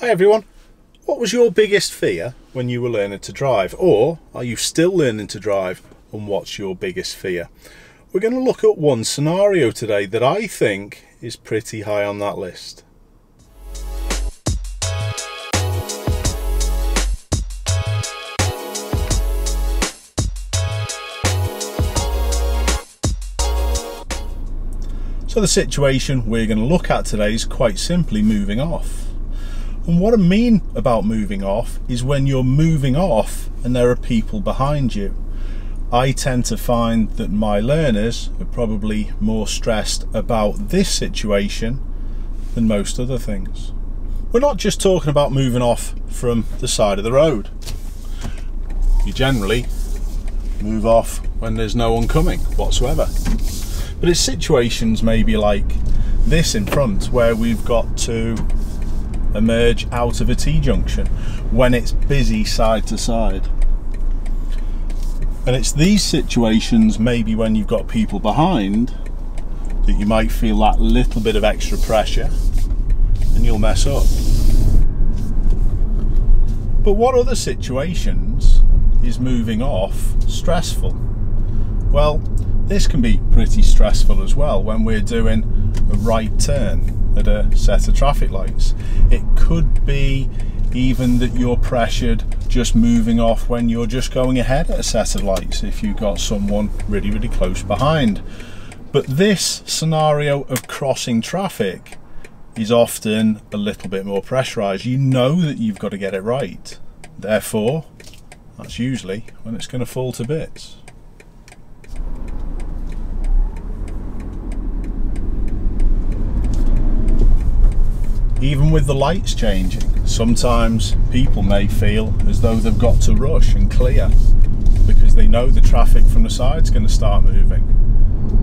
Hi everyone. What was your biggest fear when you were learning to drive? Or are you still learning to drive and what's your biggest fear? We're going to look at one scenario today that I think is pretty high on that list. So the situation we're going to look at today is quite simply moving off. And what I mean about moving off is when you're moving off and there are people behind you. I tend to find that my learners are probably more stressed about this situation than most other things. We're not just talking about moving off from the side of the road. You generally move off when there's no one coming whatsoever. But it's situations maybe like this in front where we've got to emerge out of a T-junction when it's busy side to side. And it's these situations, maybe when you've got people behind, that you might feel that little bit of extra pressure and you'll mess up. But what other situations is moving off stressful? Well, this can be pretty stressful as well when we're doing a right turn at a set of traffic lights. It could be even that you're pressured just moving off when you're just going ahead at a set of lights if you've got someone really, really close behind. But this scenario of crossing traffic is often a little bit more pressurized. You know that you've got to get it right. Therefore, that's usually when it's going to fall to bits. Even with the lights changing, sometimes people may feel as though they've got to rush and clear because they know the traffic from the side's going to start moving.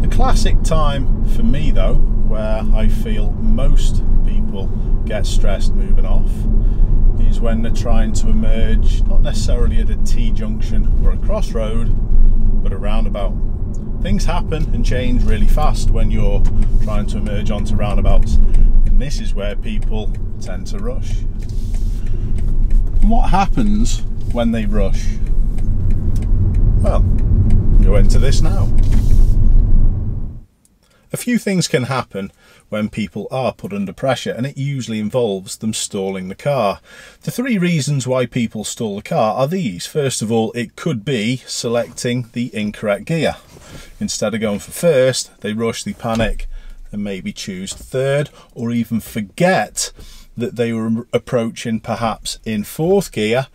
The classic time for me though, where I feel most people get stressed moving off, is when they're trying to emerge, not necessarily at a T-junction or a crossroad, but a roundabout. Things happen and change really fast when you're trying to emerge onto roundabouts this is where people tend to rush. And what happens when they rush? Well, go into this now. A few things can happen when people are put under pressure and it usually involves them stalling the car. The three reasons why people stall the car are these. First of all, it could be selecting the incorrect gear. Instead of going for first, they rush, they panic, and maybe choose third or even forget that they were approaching perhaps in fourth gear.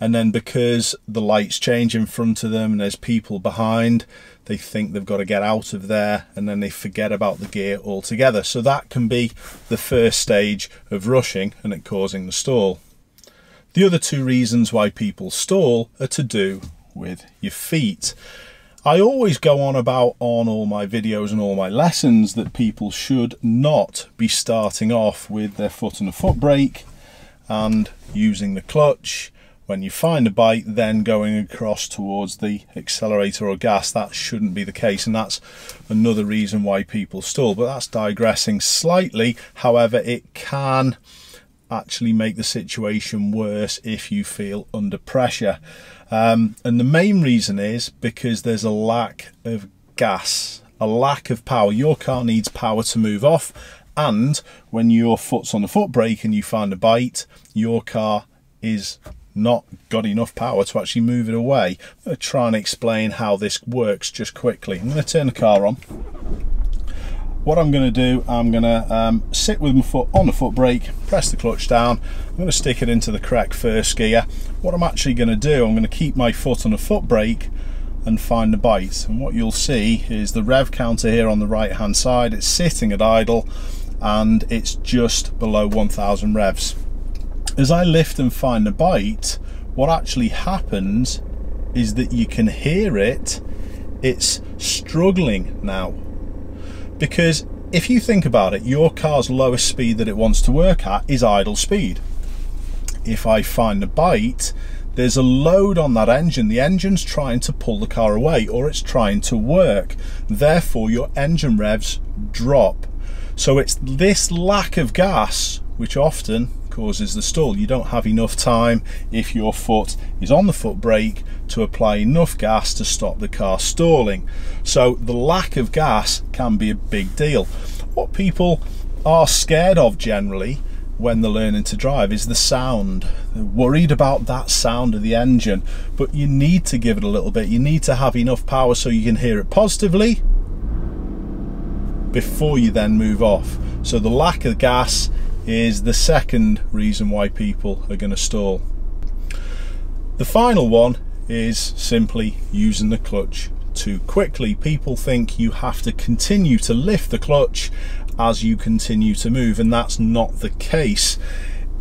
And then because the lights change in front of them and there's people behind they think they've got to get out of there and then they forget about the gear altogether. So that can be the first stage of rushing and it causing the stall. The other two reasons why people stall are to do with your feet I always go on about on all my videos and all my lessons that people should not be starting off with their foot on a foot brake and using the clutch. When you find a bite then going across towards the accelerator or gas that shouldn't be the case and that's another reason why people stall. But that's digressing slightly. However it can actually make the situation worse if you feel under pressure um, and the main reason is because there's a lack of gas, a lack of power. Your car needs power to move off. And when your foot's on the foot brake and you find a bite, your car is not got enough power to actually move it away. I'm going to try and explain how this works just quickly. I'm going to turn the car on what I'm going to do, I'm going to um, sit with my foot on the foot brake, press the clutch down, I'm going to stick it into the correct first gear. What I'm actually going to do, I'm going to keep my foot on the foot brake and find the bite. And what you'll see is the rev counter here on the right hand side, it's sitting at idle and it's just below 1000 revs. As I lift and find the bite, what actually happens is that you can hear it, it's struggling now because if you think about it, your car's lowest speed that it wants to work at is idle speed. If I find a bite, there's a load on that engine. The engine's trying to pull the car away or it's trying to work. Therefore, your engine revs drop. So it's this lack of gas which often causes the stall. You don't have enough time if your foot is on the foot brake to apply enough gas to stop the car stalling. So the lack of gas can be a big deal. What people are scared of generally when they're learning to drive is the sound. They're worried about that sound of the engine, but you need to give it a little bit. You need to have enough power so you can hear it positively before you then move off. So the lack of gas is the second reason why people are going to stall. The final one is simply using the clutch too quickly. People think you have to continue to lift the clutch as you continue to move and that's not the case.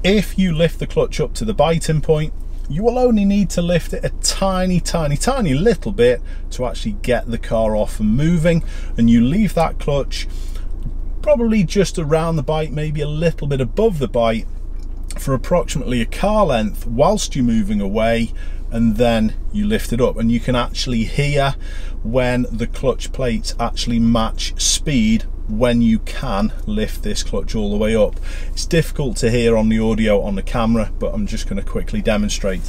If you lift the clutch up to the biting point, you will only need to lift it a tiny, tiny, tiny little bit to actually get the car off and moving and you leave that clutch probably just around the bite, maybe a little bit above the bite for approximately a car length whilst you're moving away and then you lift it up and you can actually hear when the clutch plates actually match speed when you can lift this clutch all the way up. It's difficult to hear on the audio on the camera but I'm just going to quickly demonstrate.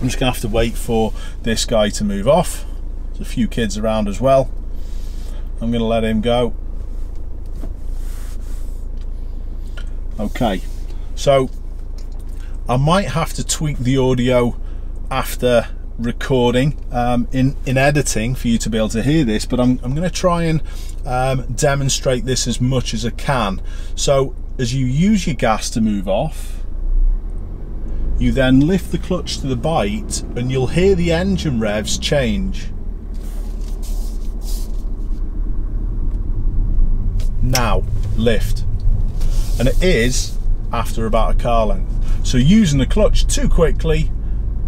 I'm just going to have to wait for this guy to move off. There's a few kids around as well. I'm going to let him go okay. So I might have to tweak the audio after recording um, in in editing for you to be able to hear this but I'm, I'm going to try and um, demonstrate this as much as I can. So as you use your gas to move off you then lift the clutch to the bite and you'll hear the engine revs change. Now lift and it is after about a car length. So using the clutch too quickly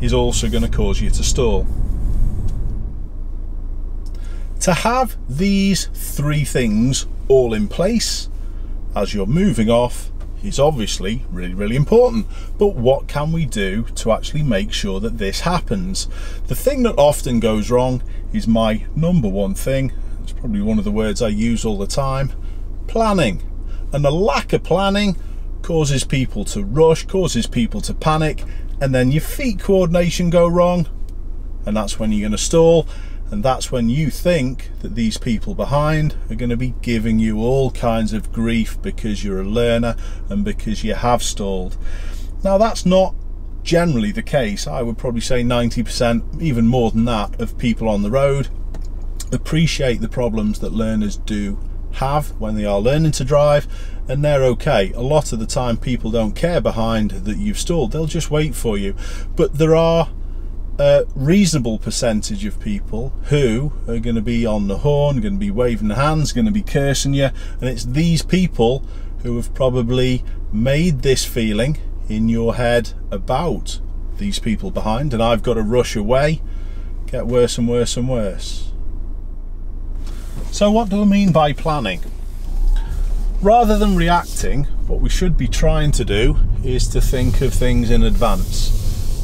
is also going to cause you to stall. To have these three things all in place as you're moving off is obviously really, really important. But what can we do to actually make sure that this happens? The thing that often goes wrong is my number one thing. It's probably one of the words I use all the time planning and the lack of planning causes people to rush, causes people to panic, and then your feet coordination go wrong, and that's when you're going to stall, and that's when you think that these people behind are going to be giving you all kinds of grief because you're a learner and because you have stalled. Now that's not generally the case. I would probably say 90%, even more than that, of people on the road appreciate the problems that learners do have when they are learning to drive and they're okay. A lot of the time people don't care behind that you've stalled, they'll just wait for you. But there are a reasonable percentage of people who are going to be on the horn, going to be waving hands, going to be cursing you, and it's these people who have probably made this feeling in your head about these people behind, and I've got to rush away, get worse and worse and worse. So what do I mean by planning? Rather than reacting, what we should be trying to do is to think of things in advance.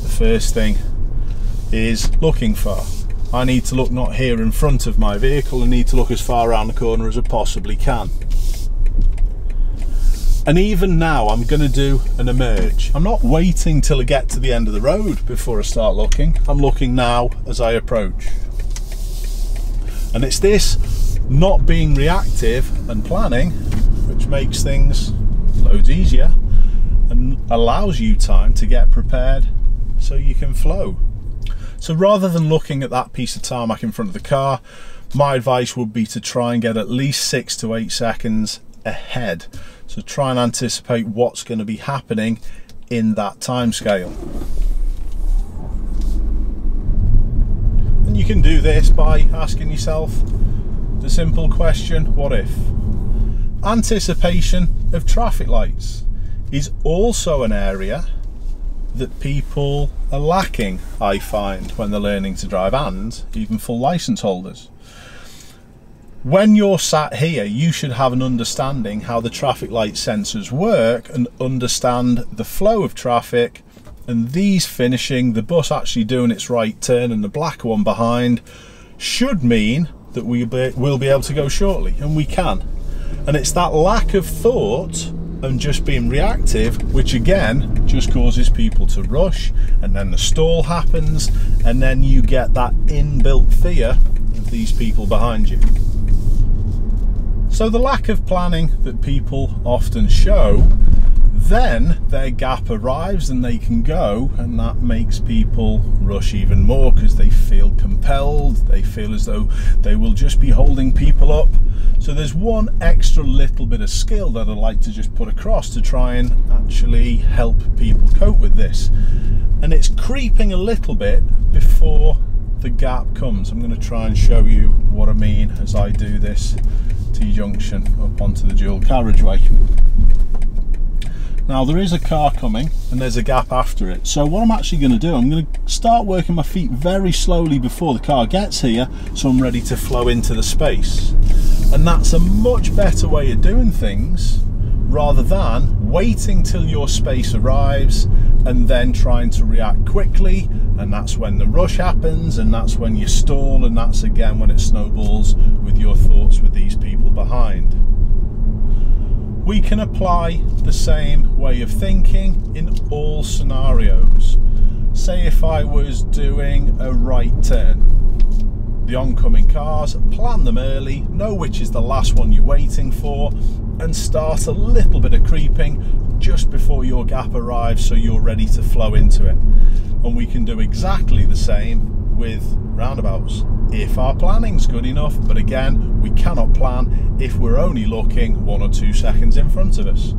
The first thing is looking far. I need to look not here in front of my vehicle, I need to look as far around the corner as I possibly can. And even now I'm going to do an emerge. I'm not waiting till I get to the end of the road before I start looking. I'm looking now as I approach. And it's this not being reactive and planning, which makes things loads easier and allows you time to get prepared so you can flow. So rather than looking at that piece of tarmac in front of the car, my advice would be to try and get at least six to eight seconds ahead. So try and anticipate what's going to be happening in that time scale. And you can do this by asking yourself, the simple question, what if? Anticipation of traffic lights is also an area that people are lacking, I find, when they're learning to drive and even full license holders. When you're sat here, you should have an understanding how the traffic light sensors work and understand the flow of traffic and these finishing, the bus actually doing its right turn and the black one behind should mean that we will be able to go shortly, and we can. And it's that lack of thought and just being reactive, which again just causes people to rush, and then the stall happens, and then you get that inbuilt fear of these people behind you. So, the lack of planning that people often show then their gap arrives and they can go, and that makes people rush even more because they feel compelled, they feel as though they will just be holding people up. So, there's one extra little bit of skill that I'd like to just put across to try and actually help people cope with this, and it's creeping a little bit before the gap comes. I'm going to try and show you what I mean as I do this T junction up onto the dual carriageway. Now there is a car coming and there's a gap after it. So what I'm actually going to do, I'm going to start working my feet very slowly before the car gets here so I'm ready to flow into the space. And that's a much better way of doing things rather than waiting till your space arrives and then trying to react quickly and that's when the rush happens and that's when you stall and that's again when it snowballs with your thoughts with these people behind we can apply the same way of thinking in all scenarios. Say if I was doing a right turn, the oncoming cars, plan them early, know which is the last one you're waiting for, and start a little bit of creeping just before your gap arrives so you're ready to flow into it. And we can do exactly the same with roundabouts. If our planning's good enough but again we cannot plan if we're only looking one or two seconds in front of us.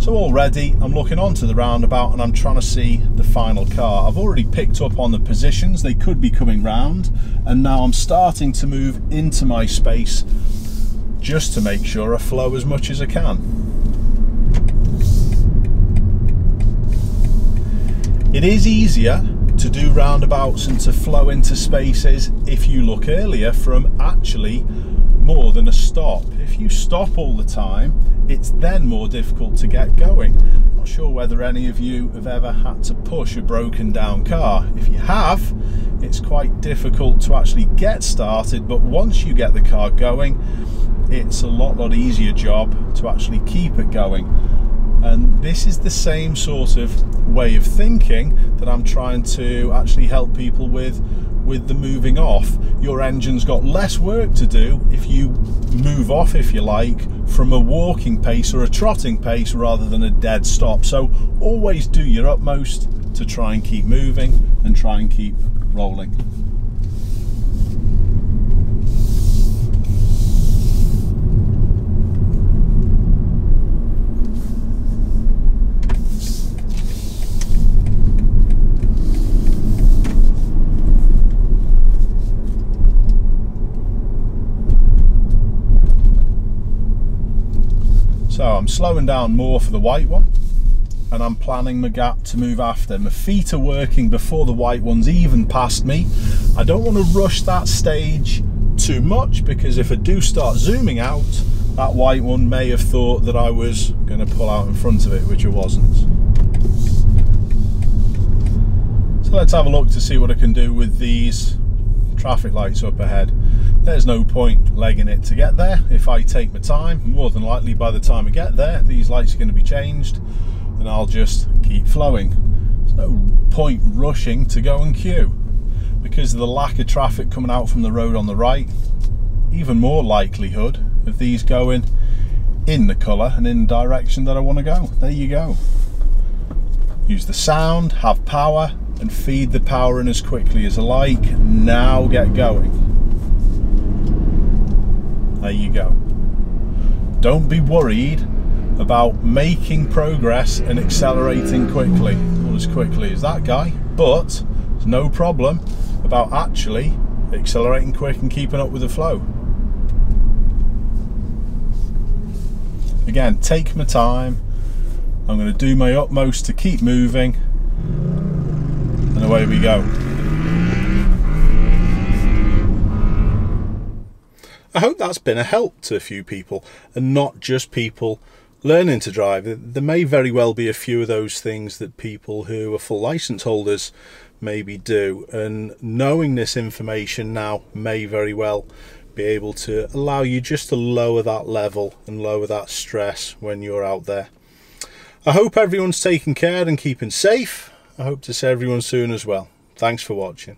So already I'm looking onto the roundabout and I'm trying to see the final car. I've already picked up on the positions. They could be coming round. And now I'm starting to move into my space just to make sure I flow as much as I can. It is easier to do roundabouts and to flow into spaces if you look earlier from actually more than a stop. If you stop all the time, it's then more difficult to get going. Not sure whether any of you have ever had to push a broken down car. If you have, it's quite difficult to actually get started, but once you get the car going, it's a lot, lot easier job to actually keep it going and this is the same sort of way of thinking that I'm trying to actually help people with with the moving off. Your engine's got less work to do if you move off if you like from a walking pace or a trotting pace rather than a dead stop. So always do your utmost to try and keep moving and try and keep rolling So I'm slowing down more for the white one and I'm planning my gap to move after. My feet are working before the white one's even past me. I don't want to rush that stage too much because if I do start zooming out, that white one may have thought that I was going to pull out in front of it, which I wasn't. So let's have a look to see what I can do with these traffic lights up ahead there's no point legging it to get there. If I take my time more than likely by the time I get there these lights are going to be changed and I'll just keep flowing. There's no point rushing to go and queue because of the lack of traffic coming out from the road on the right. Even more likelihood of these going in the colour and in the direction that I want to go. There you go. Use the sound have power and feed the power in as quickly as I like. Now get going there you go. Don't be worried about making progress and accelerating quickly, not as quickly as that guy, but there's no problem about actually accelerating quick and keeping up with the flow. Again, take my time. I'm going to do my utmost to keep moving, and away we go. I hope that's been a help to a few people and not just people learning to drive. There may very well be a few of those things that people who are full license holders maybe do, and knowing this information now may very well be able to allow you just to lower that level and lower that stress when you're out there. I hope everyone's taking care and keeping safe. I hope to see everyone soon as well. Thanks for watching.